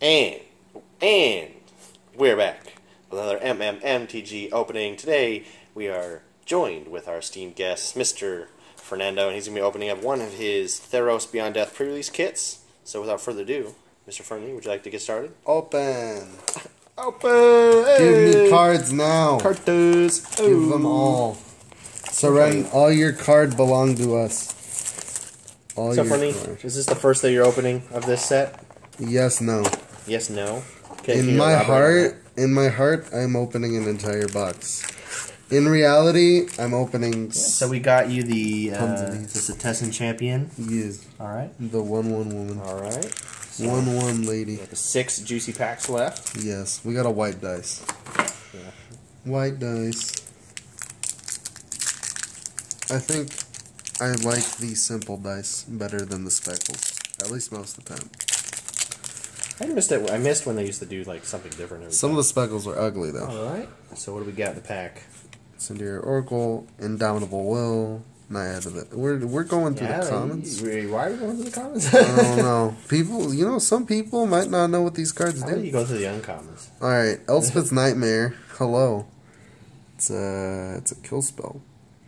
And and we're back with another MMMTG opening. Today we are joined with our esteemed guest, Mr. Fernando, and he's gonna be opening up one of his Theros Beyond Death pre-release kits. So without further ado, Mr. Fernie, would you like to get started? Open. Open. Give me cards now. Cartos. Give them all. Surrender. All your card belong to us. All So Fernie, is this the first that you're opening of this set? Yes, no. Yes, no. Okay, In my heart, in my heart, I'm opening an entire box. In reality, I'm opening. So we got you the uh, the Setessan champion. Yes, All right. the one one woman, All right. one one lady. The six juicy packs left. Yes, we got a white dice. Yeah. White dice. I think I like the simple dice better than the speckles. At least most of the time. I missed it. I missed when they used to do like something different. Every Some of the speckles are ugly though. All right. So what do we got in the pack? Cinderia Oracle, Indomitable Will, Naiad of it. We're we're going through the comments. Why are we going to the comments? I don't know. People, you know, some people might not know what these cards How do you go through the uncommons? All right, Elspeth's Nightmare. Hello. It's a it's a kill spell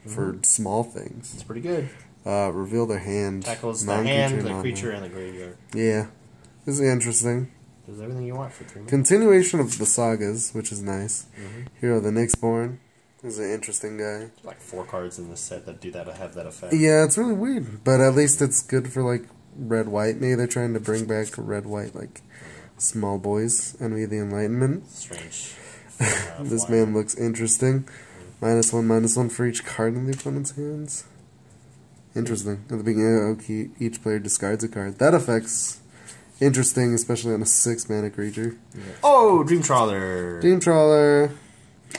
for small things. It's pretty good. Uh, reveal their hand. Tackles the hand, the creature, and the graveyard. Yeah, this is interesting. Does everything you want for three minutes. Continuation of the sagas, which is nice. Mhm. Hero of the Nyxborn is an interesting guy. Like four cards in this set that do that have that effect. Yeah, it's really weird, but at least it's good for like red white. Maybe they're trying to bring back red white like small boys. Enemy of the Enlightenment. Strange. Uh, This man looks interesting. Minus one, minus one for each card in the opponent's hands. Interesting. At the beginning, okay, each player discards a card. That affects interesting, especially on a six mana creature. Oh, Dream Trawler. Dream Trawler.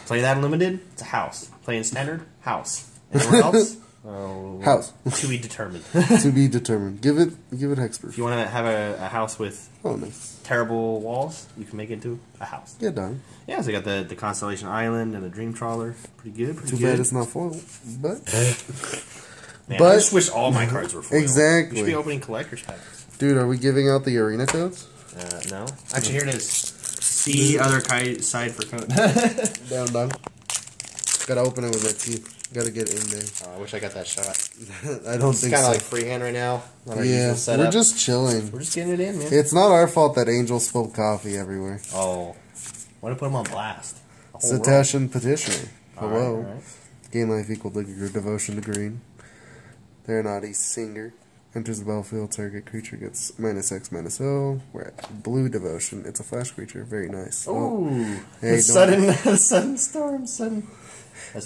Play that unlimited. It's a house. Play in standard. House. Anyone else? Oh, House. to be determined. to be determined. Give it, give it hexproof. If you want to have a, a house with Oh, nice. terrible walls, you can make it into a house. Yeah, done. Yeah, so you got the, the Constellation Island and the Dream Trawler. Pretty good, pretty Too good. bad it's not foil, but Man, but- I just wish all my cards were foil. Exactly. You should be opening collector's packs. Dude, are we giving out the arena codes? Uh, no? Actually, here it is. See other ki- side for code. Down, done. Gotta open it with my teeth. Gotta get in there. Oh, I wish I got that shot. I don't It's think kind of so. like freehand right now. Yeah, setup. we're just chilling. we're just getting it in, man. It's not our fault that Angel spilled coffee everywhere. oh, want to put him on blast? The whole world. Setessan All right, Hello. all right. Gain life equal to your devotion to green. They're not a singer. Enters the battlefield, target creature gets minus X minus O. We're at blue devotion. It's a flash creature. Very nice. Oh, Ooh, Hey, the don't- sudden, sudden storm, sudden.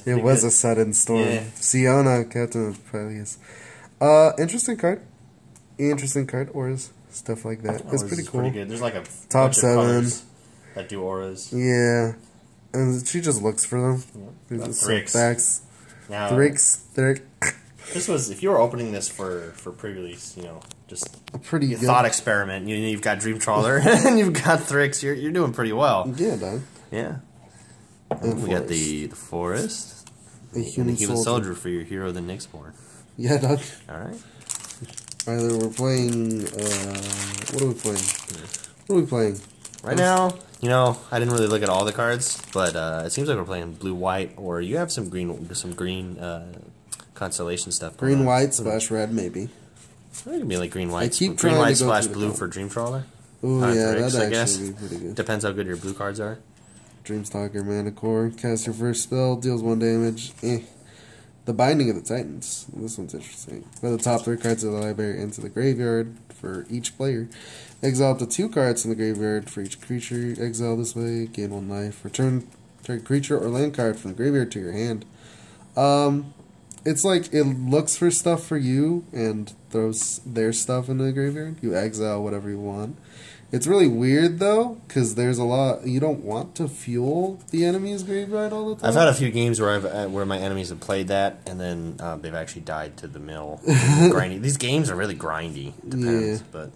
It was good. a sudden storm. Yeah. Siona, Captain of Pyleas. Uh, interesting card. Interesting card. Auras. Stuff like that. Auras it's pretty is cool. good. There's like a Top bunch seven. colors that do auras. Yeah. And she just looks for them. Yeah. There's some Thryx. Thryx. This was if you were opening this for for pre-release, you know, just Pretty a good. thought experiment. You, you've got Dream Trawler and you've got Thryx. You're you're doing pretty well. Yeah, dog. Yeah. And we got the the forest. And human, the human soldier. soldier. for your hero, the Nyxborn. Yeah, dog. All right. Either we're playing. Uh, what are we playing? What are we playing? Right now, you know, I didn't really look at all the cards, but uh, it seems like we're playing blue white, or you have some green, some green uh, constellation stuff. Green, on. white, splash red, maybe. It could be like green white. I keep green white splash blue for Dream Trawler. Oh Uh, yeah, that'd I guess. actually be pretty good. Depends how good your blue cards are. Dreamstalker Manticore, cast your first spell, deals one damage. Eh. The Binding of the Titans. This one's interesting. Put the top three cards of the library into the graveyard for each player. Exile up to two cards in the graveyard for each creature. Exile this way, gain one life. Return target creature or land card from the graveyard to your hand. Um, it's like it looks for stuff for you and throws their stuff in the graveyard. You exile whatever you want. It's really weird though, because there's a lot. You don't want to fuel the enemy's graveyard all the time. I've had a few games where I've uh, where my enemies have played that, and then uh, they've actually died to the mill. grindy. These games are really grindy. Depends, Yeah. but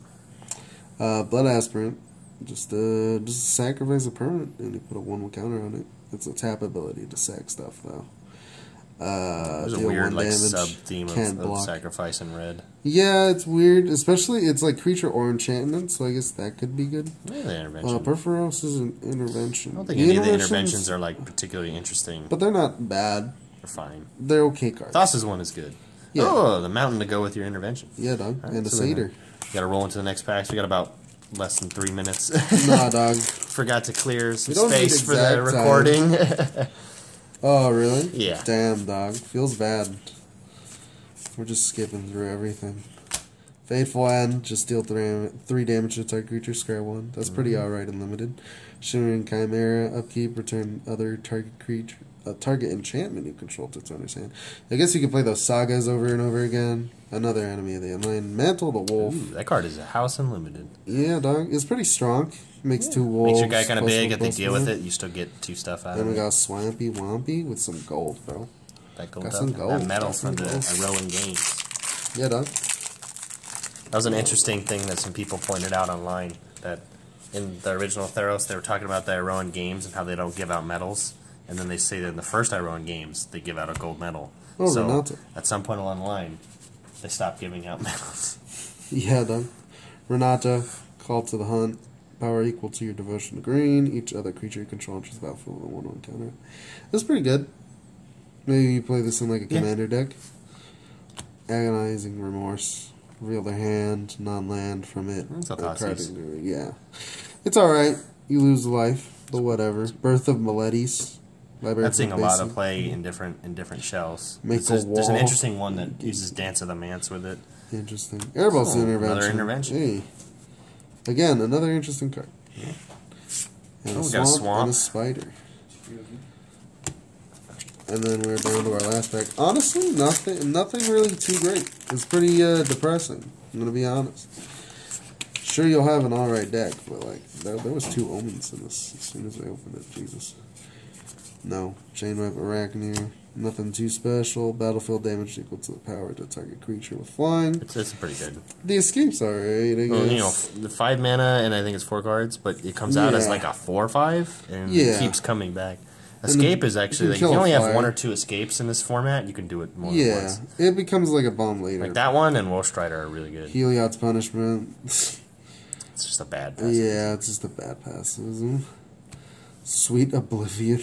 uh, blood aspirant. Just uh, just sacrifice a permanent, and you put a 1 one counter on it. It's a tap ability to sack stuff though. Uh, There's a weird like sub theme of, of sacrifice in red. Yeah, it's weird. Especially, it's like creature or enchantment, so I guess that could be good. Yeah, the intervention. Uh, Purphoros is an intervention. I don't think any of the interventions are like particularly interesting. But they're not bad. They're fine. They're okay cards. Thassa's one is good. Yeah. Oh, the mountain to go with your intervention. Yeah, dog. Alright, and a so uh, satyr. Got to roll into the next packs. We got about less than three minutes. nah, dog. Forgot to clear some We don't need space for the recording. Oh, really? Yeah. Damn, dog. Feels bad. We're just skipping through everything. Fateful End, just deal three, three damage to target creature, square one. That's pretty Mm-hmm. alright and limited. Shimmerwing Chimera, upkeep, return other target creature, uh, target enchantment you control to its owner's hand. I guess you can play those sagas over and over again. Another enemy of the online. Mantle the Wolf. Ooh, that card is a house unlimited. Yeah, dog. It's pretty strong. Makes two wolves. Makes your guy kind of big. one, If they deal with it, you still get two stuff out Then of we it. got Swampy Wampy with some gold, bro. That gold got up, some that gold, metal got some from the gold. Iroan Games. Yeah, dog. That was an interesting thing that some people pointed out online. That in the original Theros, they were talking about the Iroan games and how they don't give out medals. And then they say that in the first Iroan games, they give out a gold medal. Oh, so Renata. at some point along the line, they stopped giving out medals. Yeah, dog. Renata, call to the hunt. Power equal to your devotion to green. Each other creature you control enters the battlefield with a 1 1 counter. That's pretty good. Maybe you play this in like a Yeah. commander deck. Agonizing Remorse. Reveal their hand, non land from it. That's a A Thoughtseize. card into it, Yeah. It's alright. You lose a life, but whatever. Birth of Meletis. Library That's seeing a lot of play in different in different shells. Make there's, there's an interesting one that uses Dance of the Manse with it. Interesting. Erebos's Oh, intervention. another intervention. Hey. Again, another interesting card. And Oh, a we got a swamp, swamp. and a spider. And then we're down to our last pack. Honestly, nothing nothing really too great. It's pretty uh, depressing. I'm gonna be honest. Sure, you'll have an alright deck, but like there, there was two omens in this. As soon as I opened it, Jesus. No chainweb Aracnir. Nothing too special. Battlefield damage equal to the power to target creature with flying. It's, it's pretty good. The escape's alright. Well, you know, the five mana and I think it's four cards, but it comes out as like a four or five and Yeah. it keeps coming back. Escape the- is actually like you only have one or two escapes in this format. You can do it more than yeah, once. it becomes like a bomb later. Like that one and Wolf Strider are really good. Heliod's punishment. It's just a bad. passive. yeah, it's just a bad pacifism. Sweet oblivion.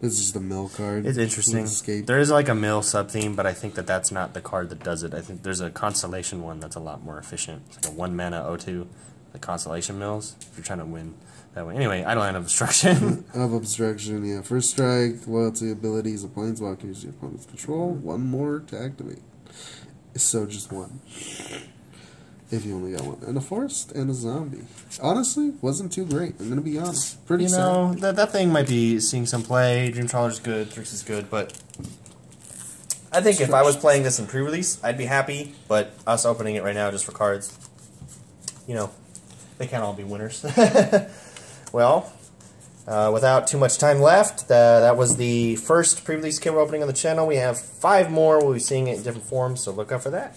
This is just a mill card. It's interesting. Escape. There is like a mill sub theme, but I think that that's not the card that does it. I think there's a constellation one that's a lot more efficient. It's like a one mana O2, the constellation mills. If you're trying to win that way. Anyway, Eidolon of Destruction. Of obstruction, yeah. First strike, loyalty abilities, a planeswalker uses your opponent's control. One more to activate. So just one. If you only got one. And a forest and a zombie. Honestly, wasn't too great. I'm gonna be honest. Pretty you sad. know that that thing might be seeing some play. Dream Trawler's good, Thryx is good, but I think if I was playing this in pre-release, I'd be happy. But us opening it right now just for cards, you know, they can't all be winners. well, uh, without too much time left, uh, that was the first pre-release kit we're opening on the channel. We have five more. We'll be seeing it in different forms, so look out for that.